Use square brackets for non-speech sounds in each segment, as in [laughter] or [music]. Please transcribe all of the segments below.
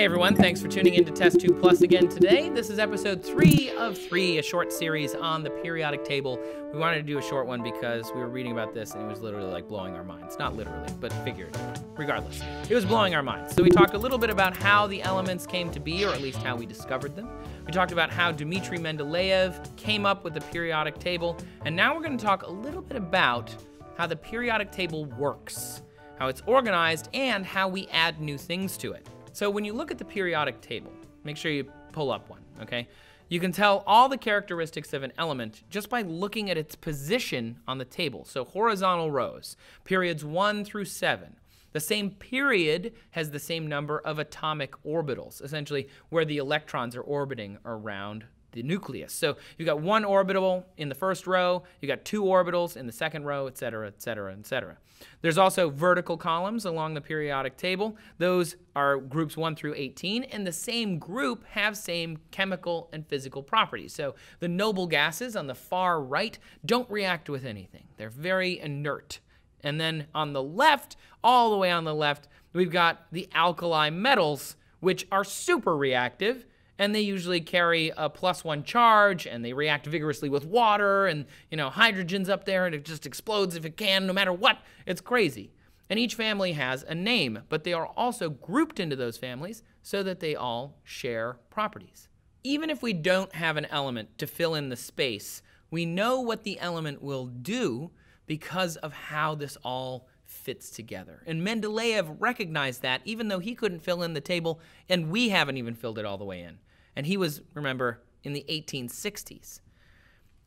Hey everyone, thanks for tuning in to TestTube Plus again today. This is episode three of three, a short series on the periodic table. We wanted to do a short one because we were reading about this and it was literally like blowing our minds. Not literally, but figuratively. Regardless, it was blowing our minds. So we talked a little bit about how the elements came to be, or at least how we discovered them. We talked about how Dmitry Mendeleev came up with the periodic table, and now we're going to talk a little bit about how the periodic table works, how it's organized, and how we add new things to it. So when you look at the periodic table, make sure you pull up one, okay? You can tell all the characteristics of an element just by looking at its position on the table. So horizontal rows, periods one through seven. The same period has the same number of atomic orbitals, essentially where the electrons are orbiting around the nucleus. So you got one orbital in the first row, you got two orbitals in the second row, et cetera, et cetera, et cetera. There's also vertical columns along the periodic table. Those are groups 1 through 18, and the same group have same chemical and physical properties. So the noble gases on the far right don't react with anything. They're very inert. And then on the left, all the way on the left, we've got the alkali metals, which are super reactive and they usually carry a plus one charge and they react vigorously with water and you know hydrogen's up there and it just explodes if it can no matter what it's crazy and each family has a name but they are also grouped into those families so that they all share properties even if we don't have an element to fill in the space we know what the element will do because of how this all fits together. And Mendeleev recognized that even though he couldn't fill in the table, and we haven't even filled it all the way in. And he was, remember, in the 1860s.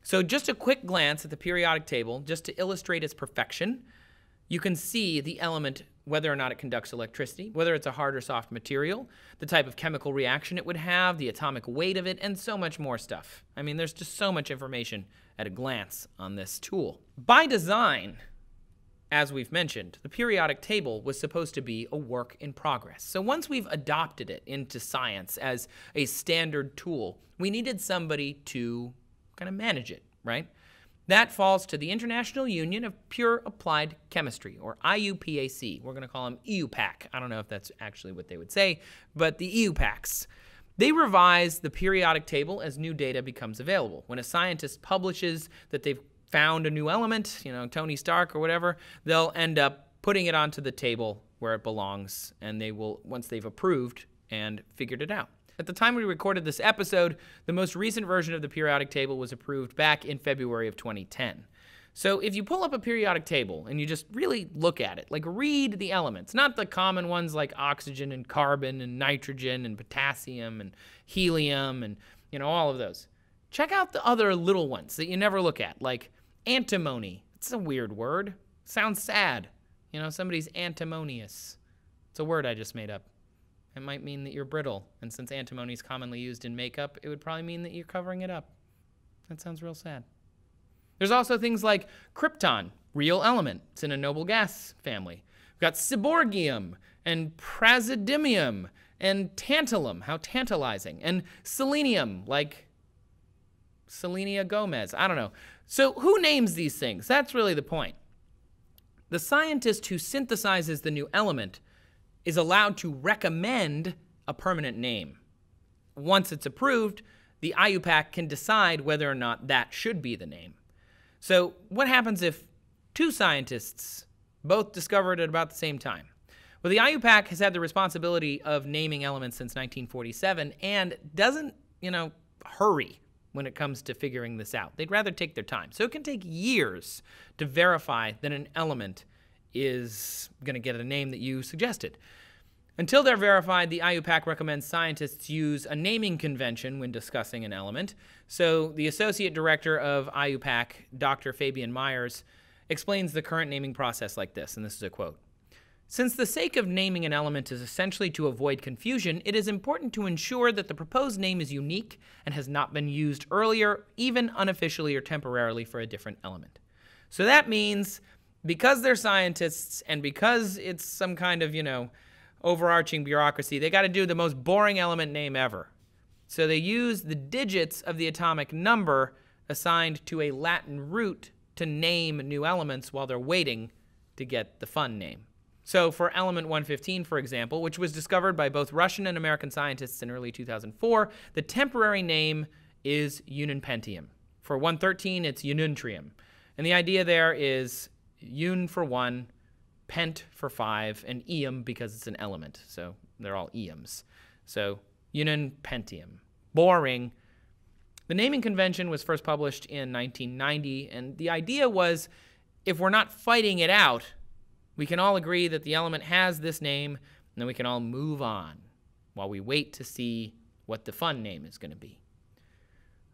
So, just a quick glance at the periodic table, just to illustrate its perfection, you can see the element, whether or not it conducts electricity, whether it's a hard or soft material, the type of chemical reaction it would have, the atomic weight of it, and so much more stuff. I mean, there's just so much information at a glance on this tool. By design, as we've mentioned, the periodic table was supposed to be a work in progress. So once we've adopted it into science as a standard tool, we needed somebody to kind of manage it, right? That falls to the International Union of Pure Applied Chemistry, or IUPAC. We're going to call them EUPAC. I don't know if that's actually what they would say, but the EUPACs. They revise the periodic table as new data becomes available. When a scientist publishes that they've found a new element, you know, Tony Stark or whatever, they'll end up putting it onto the table where it belongs, and they will, once they've approved and figured it out. At the time we recorded this episode, the most recent version of the periodic table was approved back in February of 2010. So if you pull up a periodic table and you just really look at it, like read the elements, not the common ones like oxygen and carbon and nitrogen and potassium and helium and you know all of those. Check out the other little ones that you never look at, like Antimony. It's a weird word. Sounds sad. You know, somebody's antimonious. It's a word I just made up. It might mean that you're brittle, and since antimony is commonly used in makeup, it would probably mean that you're covering it up. That sounds real sad. There's also things like krypton, real element. It's in a noble gas family. We've got seaborgium and praseodymium and tantalum, how tantalizing, and selenium, like Selena Gomez. I don't know. So, who names these things? That's really the point. The scientist who synthesizes the new element is allowed to recommend a permanent name. Once it's approved, the IUPAC can decide whether or not that should be the name. So, what happens if two scientists both discover it at about the same time? Well, the IUPAC has had the responsibility of naming elements since 1947 and doesn't, you know, hurry when it comes to figuring this out. They'd rather take their time. So it can take years to verify that an element is going to get a name that you suggested. Until they're verified, the IUPAC recommends scientists use a naming convention when discussing an element. So the associate director of IUPAC, Dr. Fabienne Meyers, explains the current naming process like this, and this is a quote. Since the sake of naming an element is essentially to avoid confusion, it is important to ensure that the proposed name is unique and has not been used earlier, even unofficially or temporarily, for a different element. So that means because they're scientists and because it's some kind of, you know, overarching bureaucracy, they got to do the most boring element name ever. So they use the digits of the atomic number assigned to a Latin root to name new elements while they're waiting to get the fun name. So, for element 115, for example, which was discovered by both Russian and American scientists in early 2004, the temporary name is ununpentium. For 113, it's ununtrium. And the idea there is un for one, pent for five, and ium because it's an element. So they're all iums. So ununpentium. Boring. The naming convention was first published in 1990, and the idea was if we're not fighting it out, we can all agree that the element has this name, and then we can all move on while we wait to see what the fun name is going to be.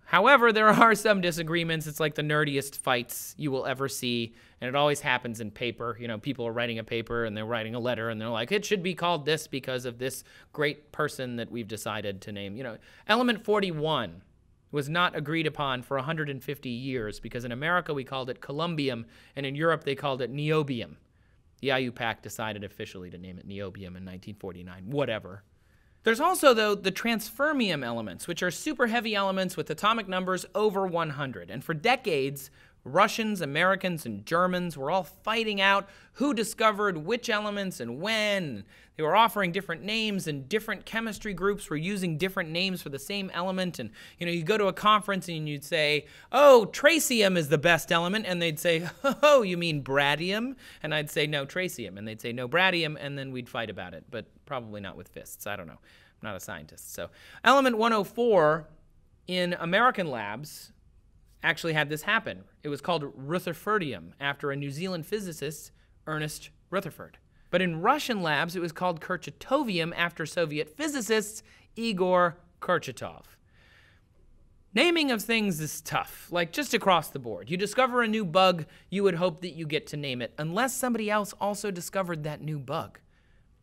However, there are some disagreements. It's like the nerdiest fights you will ever see, and it always happens in paper. You know, people are writing a paper and they're writing a letter and they're like, it should be called this because of this great person that we've decided to name. You know, element 41 was not agreed upon for 150 years because in America we called it columbium and in Europe they called it niobium. The IUPAC decided officially to name it niobium in 1949. Whatever. There's also, though, the transfermium elements, which are super heavy elements with atomic numbers over 100. And for decades, Russians, Americans, and Germans were all fighting out who discovered which elements and when. They were offering different names, and different chemistry groups were using different names for the same element. And you know, you go to a conference and you'd say, "Oh, tratium is the best element," and they'd say, [laughs] "Oh, you mean bradium?" And I'd say, "No, tratium," and they'd say, "No, bradium," and then we'd fight about it, but probably not with fists. I don't know. I'm not a scientist. So, element 104 in American labs actually had this happen. It was called Rutherfordium after a New Zealand physicist, Ernest Rutherford. But in Russian labs, it was called Kurchatovium after Soviet physicist Igor Kurchatov. Naming of things is tough, like just across the board. You discover a new bug, you would hope that you get to name it, unless somebody else also discovered that new bug.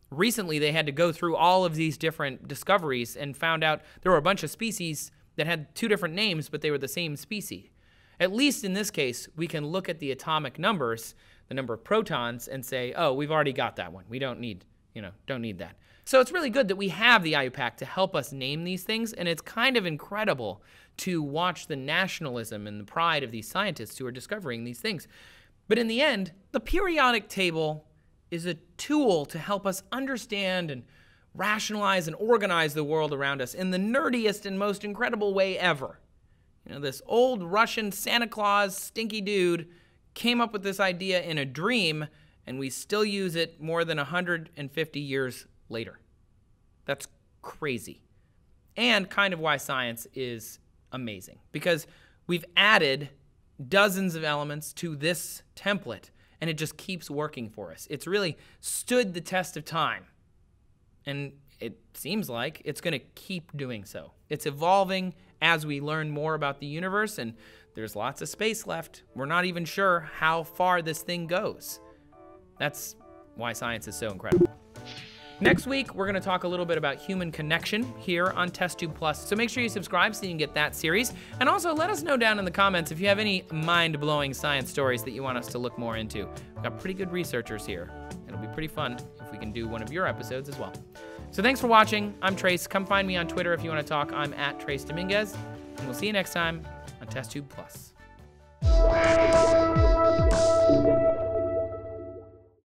Recently, they had to go through all of these different discoveries and found out there were a bunch of species that had two different names, but they were the same species. At least in this case, we can look at the atomic numbers, the number of protons, and say, oh, we've already got that one. We don't need, you know, don't need that. So it's really good that we have the IUPAC to help us name these things, and it's kind of incredible to watch the nationalism and the pride of these scientists who are discovering these things. But in the end, the periodic table is a tool to help us understand and rationalize and organize the world around us in the nerdiest and most incredible way ever. You know, this old Russian Santa Claus stinky dude came up with this idea in a dream, and we still use it more than 150 years later. That's crazy. And kind of why science is amazing, because we've added dozens of elements to this template, and it just keeps working for us. It's really stood the test of time. And it seems like it's going to keep doing so. It's evolving as we learn more about the universe, and there's lots of space left. We're not even sure how far this thing goes. That's why science is so incredible. Next week, we're going to talk a little bit about human connection here on TestTube Plus. So make sure you subscribe so you can get that series. And also let us know down in the comments if you have any mind-blowing science stories that you want us to look more into. We've got pretty good researchers here. It'll be pretty fun if we can do one of your episodes as well. So thanks for watching. I'm Trace. Come find me on Twitter if you want to talk. I'm at Trace Dominguez. And we'll see you next time on TestTube Plus.